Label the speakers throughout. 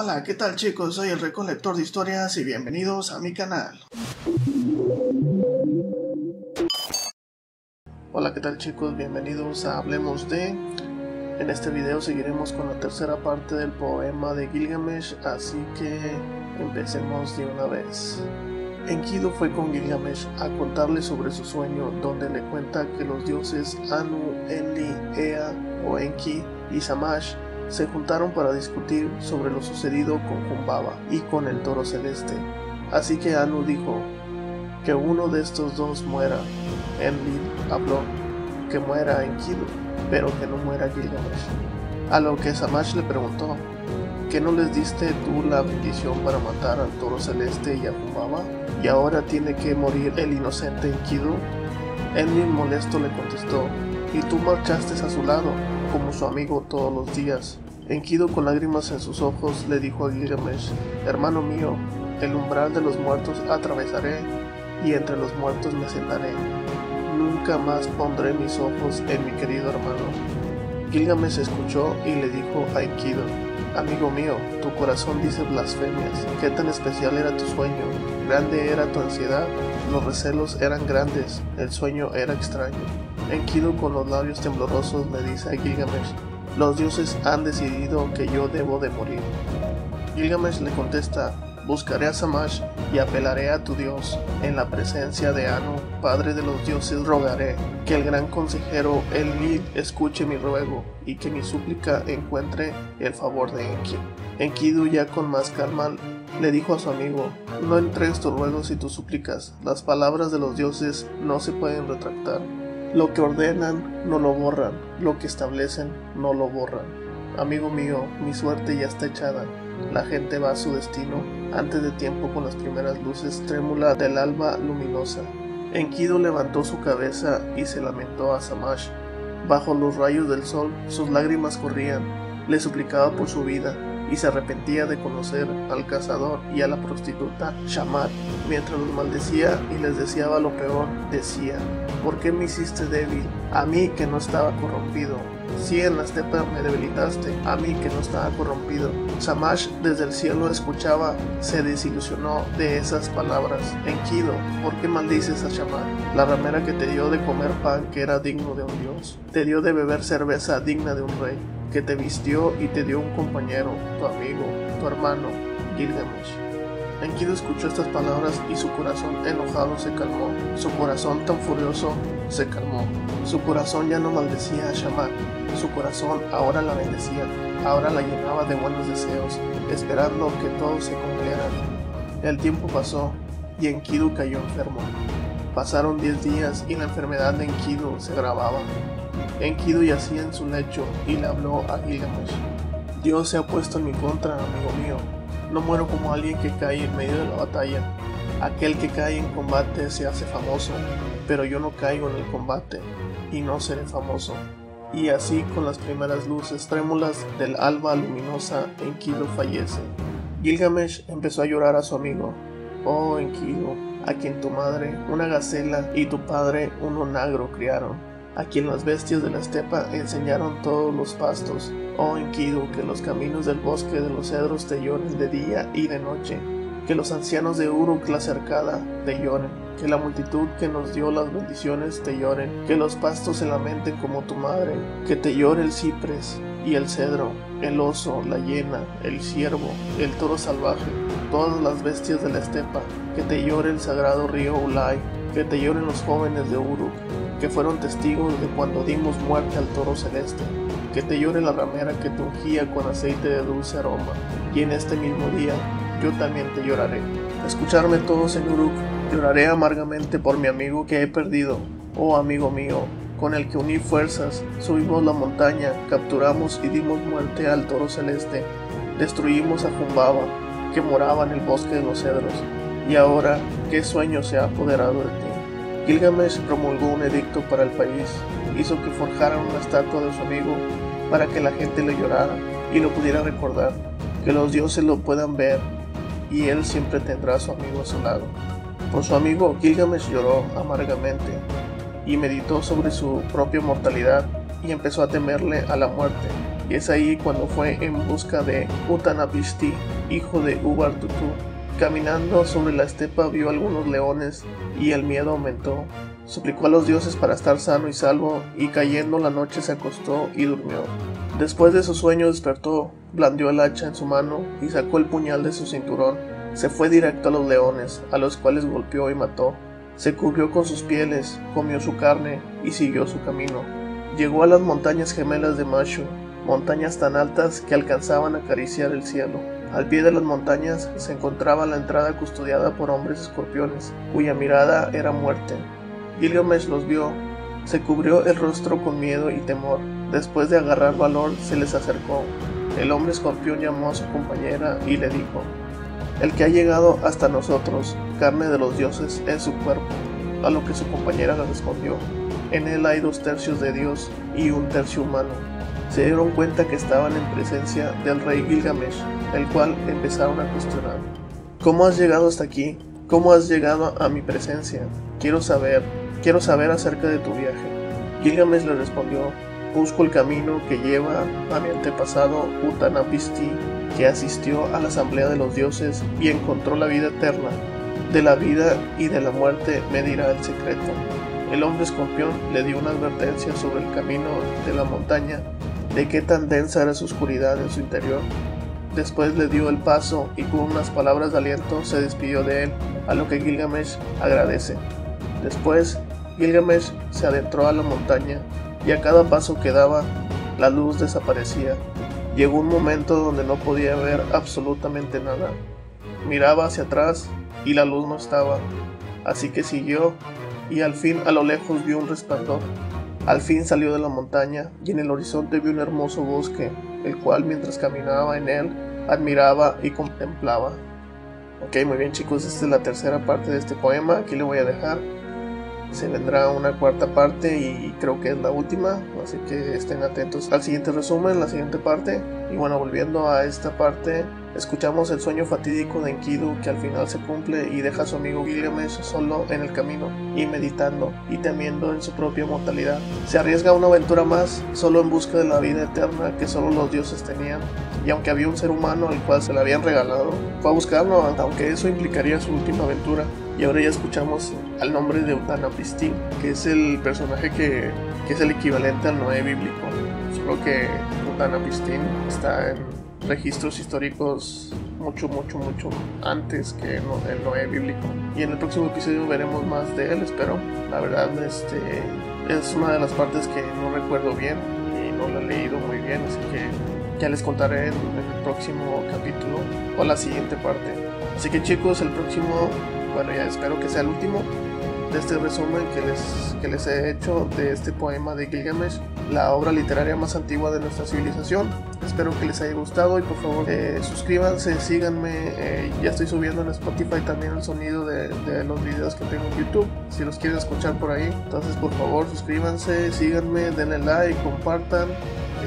Speaker 1: Hola, ¿qué tal chicos? Soy el recolector de historias y bienvenidos a mi canal. Hola, ¿qué tal chicos? Bienvenidos a Hablemos de... En este video seguiremos con la tercera parte del poema de Gilgamesh, así que empecemos de una vez. Enkidu fue con Gilgamesh a contarle sobre su sueño, donde le cuenta que los dioses Anu, Enli, Ea o Enki y Samash se juntaron para discutir sobre lo sucedido con Humbaba y con el toro celeste. Así que Anu dijo que uno de estos dos muera. Enlil habló que muera Enkidu, pero que no muera Gilgamesh. A lo que Samash le preguntó, ¿que no les diste tú la bendición para matar al toro celeste y a Humbaba? ¿Y ahora tiene que morir el inocente Enkidu? Enlil molesto le contestó, y tú marchaste a su lado, como su amigo todos los días. Enkidu con lágrimas en sus ojos le dijo a Gilgamesh, hermano mío, el umbral de los muertos atravesaré y entre los muertos me sentaré. Nunca más pondré mis ojos en mi querido hermano. Gilgamesh escuchó y le dijo a Enkidu, amigo mío, tu corazón dice blasfemias, qué tan especial era tu sueño, grande era tu ansiedad, los recelos eran grandes, el sueño era extraño. Enkidu con los labios temblorosos le dice a Gilgamesh, los dioses han decidido que yo debo de morir. Gilgamesh le contesta, buscaré a Samash y apelaré a tu dios. En la presencia de Anu, padre de los dioses, rogaré que el gran consejero Enlil escuche mi ruego y que mi súplica encuentre el favor de Enki. Enkidu ya con más calma le dijo a su amigo, no entregues tus ruegos y tus súplicas, las palabras de los dioses no se pueden retractar. Lo que ordenan no lo borran, lo que establecen no lo borran. Amigo mío, mi suerte ya está echada. La gente va a su destino antes de tiempo con las primeras luces trémulas del alba luminosa. Enkidu levantó su cabeza y se lamentó a Samash. Bajo los rayos del sol sus lágrimas corrían. Le suplicaba por su vida y se arrepentía de conocer al cazador y a la prostituta Shamat. Mientras los maldecía y les deseaba lo peor, decía, ¿por qué me hiciste débil? A mí que no estaba corrompido. Si en la estepa me debilitaste, a mí que no estaba corrompido. Samash desde el cielo escuchaba, se desilusionó de esas palabras. Enkido, ¿por qué maldices a Shamat? La ramera que te dio de comer pan que era digno de un dios, te dio de beber cerveza digna de un rey que te vistió y te dio un compañero, tu amigo, tu hermano, Gilgamesh. Enkidu escuchó estas palabras y su corazón enojado se calmó. Su corazón tan furioso se calmó. Su corazón ya no maldecía a Shaman. Su corazón ahora la bendecía. Ahora la llenaba de buenos deseos, esperando que todos se cumplieran. El tiempo pasó y Enkidu cayó enfermo. Pasaron 10 días y la enfermedad de Enkidu se agravaba. Enkidu yacía en su lecho y le habló a Gilgamesh. Dios se ha puesto en mi contra, amigo mío. No muero como alguien que cae en medio de la batalla. Aquel que cae en combate se hace famoso, pero yo no caigo en el combate y no seré famoso. Y así con las primeras luces trémulas del alba luminosa, Enkidu fallece. Gilgamesh empezó a llorar a su amigo. Oh Enkidu, a quien tu madre, una gacela, y tu padre, un onagro criaron a quien las bestias de la estepa enseñaron todos los pastos. Oh Enkidu, que los caminos del bosque de los cedros te lloren de día y de noche, que los ancianos de Uruk la cercada te lloren, que la multitud que nos dio las bendiciones te lloren, que los pastos se lamenten como tu madre, que te llore el cipres y el cedro, el oso, la hiena, el ciervo, el toro salvaje, todas las bestias de la estepa, que te llore el sagrado río Ulay, que te lloren los jóvenes de Uruk, que fueron testigos de cuando dimos muerte al toro celeste, que te llore la ramera que te ungía con aceite de dulce aroma, y en este mismo día yo también te lloraré. Escucharme todos en Uruk, lloraré amargamente por mi amigo que he perdido, oh amigo mío, con el que uní fuerzas, subimos la montaña, capturamos y dimos muerte al toro celeste, destruimos a Jumbaba, que moraba en el bosque de los cedros, y ahora, ¿qué sueño se ha apoderado de ti? Gilgamesh promulgó un edicto para el país, hizo que forjaran una estatua de su amigo para que la gente le llorara y lo pudiera recordar, que los dioses lo puedan ver y él siempre tendrá a su amigo a su lado. Por su amigo, Gilgamesh lloró amargamente y meditó sobre su propia mortalidad y empezó a temerle a la muerte. Y es ahí cuando fue en busca de Utanapisti, hijo de Ubartutu. Caminando sobre la estepa vio algunos leones y el miedo aumentó. Suplicó a los dioses para estar sano y salvo y cayendo la noche se acostó y durmió. Después de su sueño despertó, blandió el hacha en su mano y sacó el puñal de su cinturón. Se fue directo a los leones, a los cuales golpeó y mató. Se cubrió con sus pieles, comió su carne y siguió su camino. Llegó a las montañas gemelas de Machu, montañas tan altas que alcanzaban a acariciar el cielo. Al pie de las montañas se encontraba la entrada custodiada por hombres escorpiones, cuya mirada era muerte. Gilgamesh los vio, se cubrió el rostro con miedo y temor. Después de agarrar valor, se les acercó. El hombre escorpión llamó a su compañera y le dijo, El que ha llegado hasta nosotros, carne de los dioses, es su cuerpo. A lo que su compañera le respondió, En él hay dos tercios de Dios y un tercio humano. Se dieron cuenta que estaban en presencia del rey Gilgamesh, el cual empezaron a cuestionar. ¿Cómo has llegado hasta aquí? ¿Cómo has llegado a mi presencia? Quiero saber, quiero saber acerca de tu viaje. Gilgamesh le respondió, busco el camino que lleva a mi antepasado Utanapisti, que asistió a la asamblea de los dioses y encontró la vida eterna. De la vida y de la muerte me dirá el secreto. El hombre escorpión le dio una advertencia sobre el camino de la montaña, de qué tan densa era su oscuridad en su interior. Después le dio el paso y con unas palabras de aliento se despidió de él, a lo que Gilgamesh agradece. Después, Gilgamesh se adentró a la montaña y a cada paso que daba, la luz desaparecía. Llegó un momento donde no podía ver absolutamente nada. Miraba hacia atrás y la luz no estaba, así que siguió y al fin a lo lejos vio un resplandor. Al fin salió de la montaña y en el horizonte vio un hermoso bosque, el cual mientras caminaba en él admiraba y contemplaba. Ok, muy bien chicos, esta es la tercera parte de este poema, aquí le voy a dejar se vendrá una cuarta parte y creo que es la última, así que estén atentos al siguiente resumen, la siguiente parte. Y bueno, volviendo a esta parte, escuchamos el sueño fatídico de Enkidu que al final se cumple y deja a su amigo Gilgamesh solo en el camino y meditando y temiendo en su propia mortalidad. Se arriesga a una aventura más solo en busca de la vida eterna que solo los dioses tenían. Y aunque había un ser humano al cual se le habían regalado, fue a buscarlo, aunque eso implicaría su última aventura. Y ahora ya escuchamos al nombre de Utana Pistin, que es el personaje que, que, es el equivalente al Noé bíblico. Solo que Utana Pistin está en registros históricos mucho, mucho, mucho antes que el Noé bíblico. Y en el próximo episodio veremos más de él, espero. La verdad, este es una de las partes que no recuerdo bien y no la he leído muy bien, así que ya les contaré en el próximo capítulo o la siguiente parte. Así que chicos, el próximo bueno, ya espero que sea el último de este resumen que les, que les he hecho de este poema de Gilgamesh, la obra literaria más antigua de nuestra civilización. Espero que les haya gustado y por favor eh, suscríbanse, síganme. Eh, ya estoy subiendo en Spotify también el sonido de, de, los videos que tengo en YouTube, si los quieren escuchar por ahí. Entonces por favor suscríbanse, síganme, denle like, compartan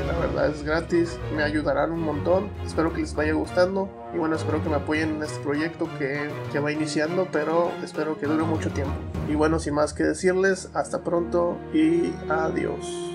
Speaker 1: la verdad es gratis, me ayudarán un montón, espero que les vaya gustando y bueno, espero que me apoyen en este proyecto que, que va iniciando, pero espero que dure mucho tiempo. Y bueno, sin más que decirles, hasta pronto y adiós.